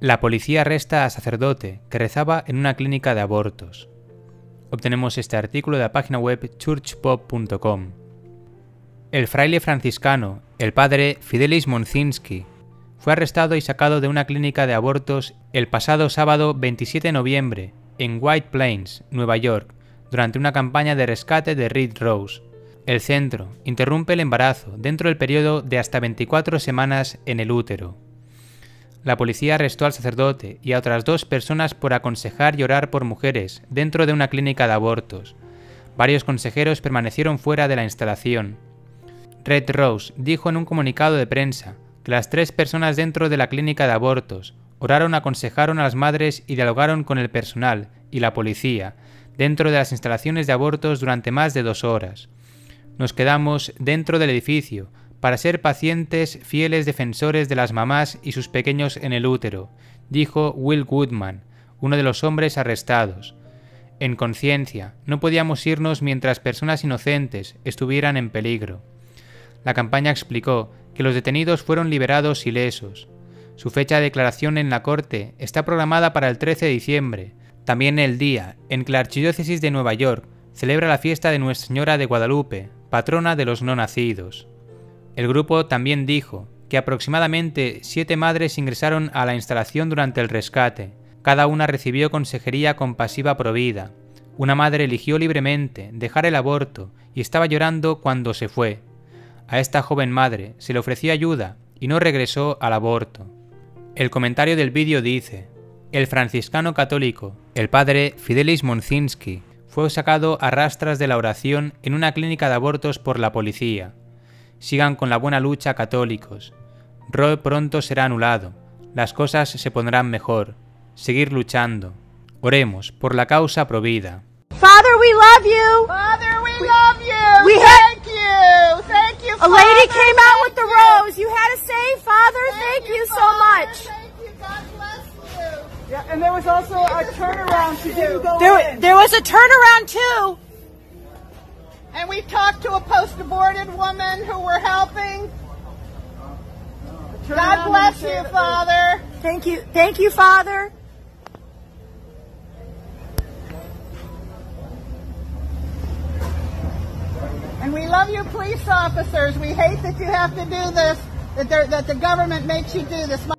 La policía arresta a sacerdote que rezaba en una clínica de abortos. Obtenemos este artículo de la página web churchpop.com. El fraile franciscano, el padre Fidelis Monzinski, fue arrestado y sacado de una clínica de abortos el pasado sábado 27 de noviembre en White Plains, Nueva York, durante una campaña de rescate de Reed Rose. El centro interrumpe el embarazo dentro del periodo de hasta 24 semanas en el útero. La policía arrestó al sacerdote y a otras dos personas por aconsejar y orar por mujeres dentro de una clínica de abortos. Varios consejeros permanecieron fuera de la instalación. Red Rose dijo en un comunicado de prensa que las tres personas dentro de la clínica de abortos oraron, aconsejaron a las madres y dialogaron con el personal y la policía dentro de las instalaciones de abortos durante más de dos horas. Nos quedamos dentro del edificio, para ser pacientes fieles defensores de las mamás y sus pequeños en el útero, dijo Will Goodman, uno de los hombres arrestados. En conciencia, no podíamos irnos mientras personas inocentes estuvieran en peligro. La campaña explicó que los detenidos fueron liberados ilesos. Su fecha de declaración en la corte está programada para el 13 de diciembre, también el día en que la Archidiócesis de Nueva York celebra la fiesta de Nuestra Señora de Guadalupe, patrona de los no nacidos. El grupo también dijo que aproximadamente siete madres ingresaron a la instalación durante el rescate. Cada una recibió consejería compasiva provida. Una madre eligió libremente dejar el aborto y estaba llorando cuando se fue. A esta joven madre se le ofreció ayuda y no regresó al aborto. El comentario del vídeo dice, el franciscano católico, el padre Fidelis Monzinski, fue sacado a rastras de la oración en una clínica de abortos por la policía. Sigan con la buena lucha católicos. Roe pronto será anulado. Las cosas se pondrán mejor. Seguir luchando. Oremos por la causa provida. Father, we love you. Father, we love you. We thank you. Thank you. A lady came out with the rose. You had to say, Father, thank, you, so much. Thank you. God bless you. Yeah, and there was also a turnaround. Didn't go There, there was a turnaround too. And we talked to a post-aborted woman who we're helping. God bless you, Father. Thank you, thank you, Father. And we love you, police officers. We hate that you have to do this, that, that the government makes you do this.